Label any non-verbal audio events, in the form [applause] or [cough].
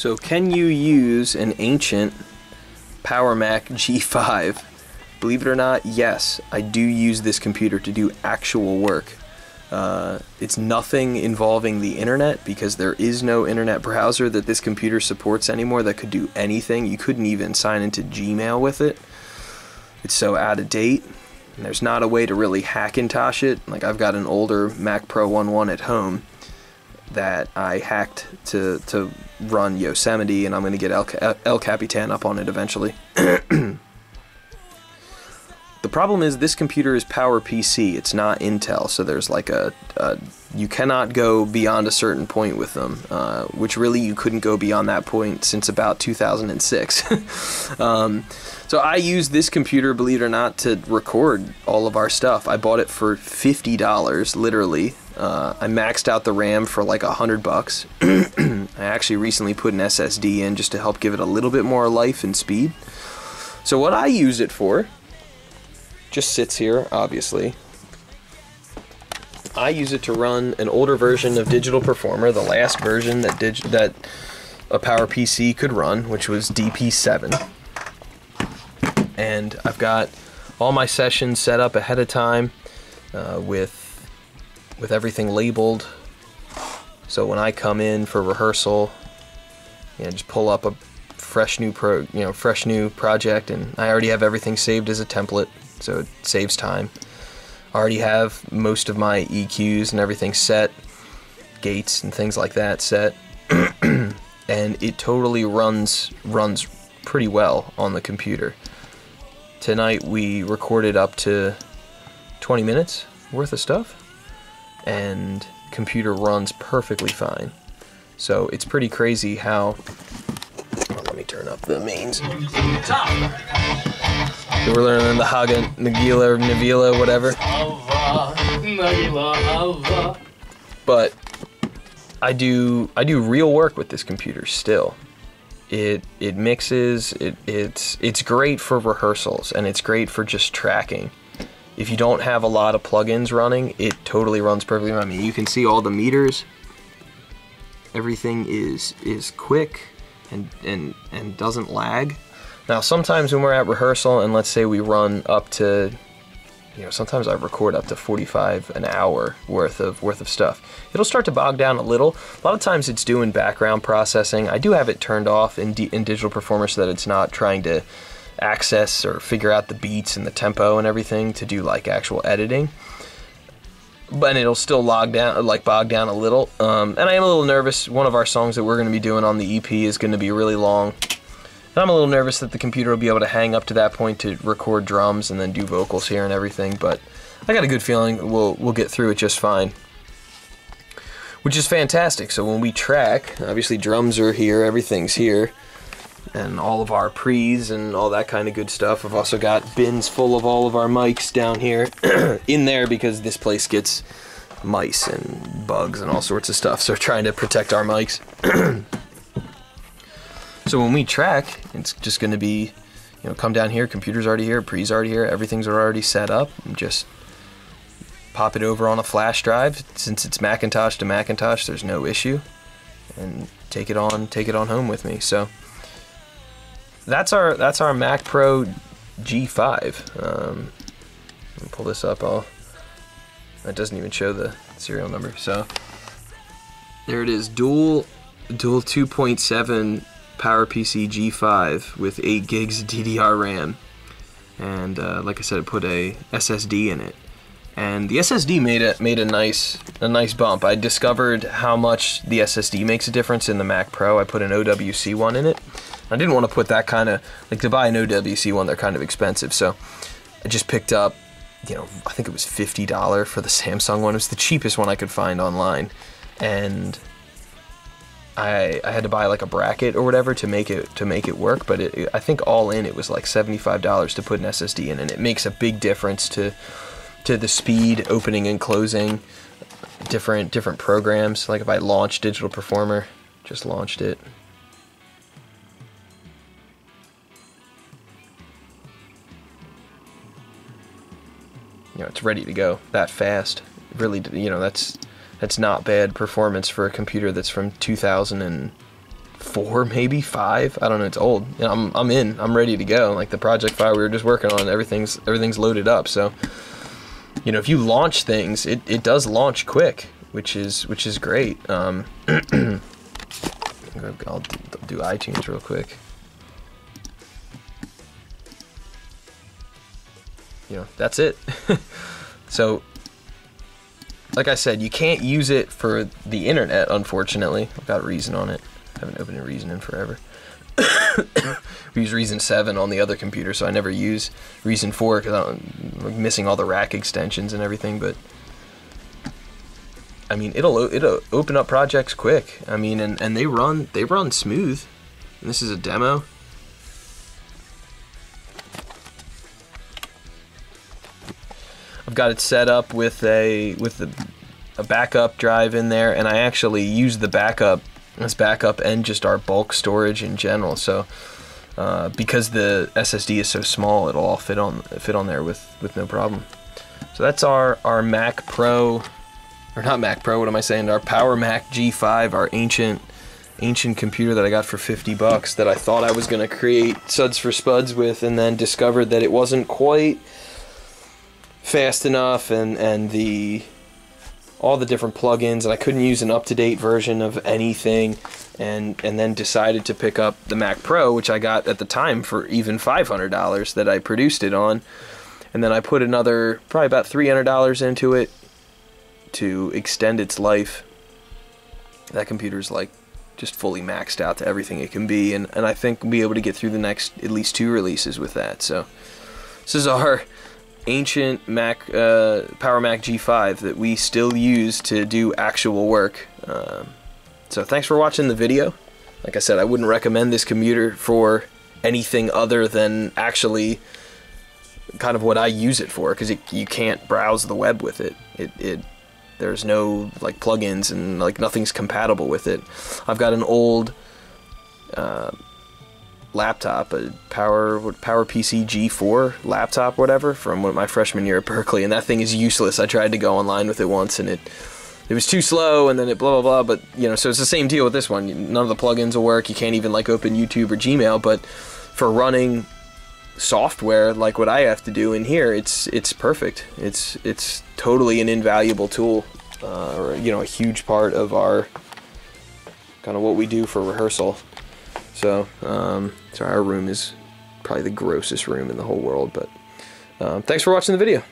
So, can you use an ancient Power Mac G5? Believe it or not, yes, I do use this computer to do actual work. Uh, it's nothing involving the internet because there is no internet browser that this computer supports anymore that could do anything. You couldn't even sign into Gmail with it. It's so out of date. And there's not a way to really Hackintosh it. Like I've got an older Mac Pro 1.1 at home that I hacked to to run Yosemite, and I'm going to get El, El Capitan up on it eventually. [clears throat] The problem is this computer is Power PC. It's not Intel, so there's like a, a you cannot go beyond a certain point with them, uh, which really you couldn't go beyond that point since about 2006. [laughs] um, so I use this computer, believe it or not, to record all of our stuff. I bought it for fifty dollars, literally. Uh, I maxed out the RAM for like a hundred bucks. [clears throat] I actually recently put an SSD in just to help give it a little bit more life and speed. So what I use it for just sits here, obviously. I use it to run an older version of Digital Performer, the last version that dig- that a Power PC could run, which was DP7. And I've got all my sessions set up ahead of time uh, with with everything labeled. So when I come in for rehearsal, you know, just pull up a fresh new pro, you know, fresh new project, and I already have everything saved as a template so it saves time. I already have most of my EQs and everything set, gates and things like that set, [clears throat] and it totally runs runs pretty well on the computer. Tonight we recorded up to 20 minutes worth of stuff, and computer runs perfectly fine. So it's pretty crazy how. Well, let me turn up the mains. So we're learning the Haga, Nagila, Navila, whatever. But I do I do real work with this computer still. It it mixes. It it's it's great for rehearsals and it's great for just tracking. If you don't have a lot of plugins running, it totally runs perfectly. I mean, you can see all the meters. Everything is is quick and and and doesn't lag. Now, sometimes when we're at rehearsal, and let's say we run up to, you know, sometimes I record up to 45 an hour worth of worth of stuff. It'll start to bog down a little. A lot of times it's doing background processing. I do have it turned off in, D- in Digital Performer so that it's not trying to access or figure out the beats and the tempo and everything to do like actual editing. But it'll still log down, like bog down a little. Um, and I am a little nervous. One of our songs that we're going to be doing on the EP is going to be really long. And I'm a little nervous that the computer will be able to hang up to that point to record drums and then do vocals here and everything, but I got a good feeling we'll we'll get through it just fine. Which is fantastic. So when we track, obviously drums are here, everything's here, and all of our pre's and all that kind of good stuff. I've also got bins full of all of our mics down here [clears throat] in there because this place gets mice and bugs and all sorts of stuff. So trying to protect our mics. [clears throat] So when we track, it's just going to be, you know, come down here, computer's already here, pre's already here, everything's already set up, just pop it over on a flash drive. Since it's Macintosh to Macintosh, there's no issue, and take it on, take it on home with me. So that's our that's our Mac Pro G5. Um, pull this up. I'll. Doesn't even show the serial number. So there it is. Dual dual 2.7 PowerPC G5 with 8 gigs DDR RAM. And uh, like I said, I put a SSD in it. And the SSD made a made a nice a nice bump. I discovered how much the SSD makes a difference in the Mac Pro. I put an OWC one in it. I didn't want to put that kind of like to buy an OWC one. They're kind of expensive, so I just picked up, you know, I think it was fifty dollar for the [laughs] Samsung one. It was the cheapest one I could find online, and I, I had to buy like a bracket or whatever to make it to make it work, but it, I think all in it was like seventy five dollars to put an SSD in, and it makes a big difference to to the speed opening and closing different different programs. Like if I launch Digital Performer, just launched it. It's ready to go that fast. Really, you know, that's that's not bad performance for a computer that's from 2004, [laughs] maybe five. I don't know. It's old. I'm I'm in. I'm ready to go. Like the project file we were just working on, everything's everything's loaded up. So, you know, if you launch things, it, it does launch quick, which is which is great. Um, [clears throat] I'll do, I'll do iTunes real quick. You know, that's it. [laughs] so, like I said, you can't use it for the internet, unfortunately. I've got a Reason on it. I haven't opened a Reason in forever. [coughs] we use Reason 7 on the other computer, so I never use Reason 4 because I'm missing all the rack extensions and everything, but I mean, it'll it'll open up projects quick. I mean, and, and they run they run smooth. And this is a demo. Got it set up with a with the, a backup drive in there, and I actually use the backup as backup and just our bulk storage in general. So uh, because the SSD is so small, it'll all fit on fit on there with with no problem. So that's our our Mac Pro, or not Mac Pro. What am I saying? Our Power Mac G5, our ancient ancient computer that I got for 50 bucks that I thought I was going to create suds for spuds with and then discovered that it wasn't quite fast enough and and the all the different plugins and I couldn't use an up-to-date version of anything and and then decided to pick up the Mac Pro which I got at the time for even $500 that I produced it on. And then I put another probably about $300 into it to extend its life. That computer's like just fully maxed out to everything it can be and, and I think we'll be able to get through the next at least two releases with that so. This is our ancient Mac uh, Power Mac G5 that we still use to do actual work. Um, so thanks for watching the video. Like I said, I wouldn't recommend this computer for anything other than actually kind of what I use it for because you can't browse the web with it. It, it there's no like plugins and like nothing's compatible with it. I've got an old uh, laptop, a Power Power PC G4 laptop, whatever, from my freshman year at Berkeley, and that thing is useless. I tried to go online with it once, and it it was too slow, and then it blah blah blah. But you know, so it's the same deal with this one. None of the plugins will work. You can't even like open YouTube or Gmail. But for running software like what I have to do in here, it's it's perfect. It's it's totally an invaluable tool, uh, or you know, a huge part of our kind of what we do for rehearsal. So, um, so our room is probably the grossest room in the whole world. But um, thanks for watching the video.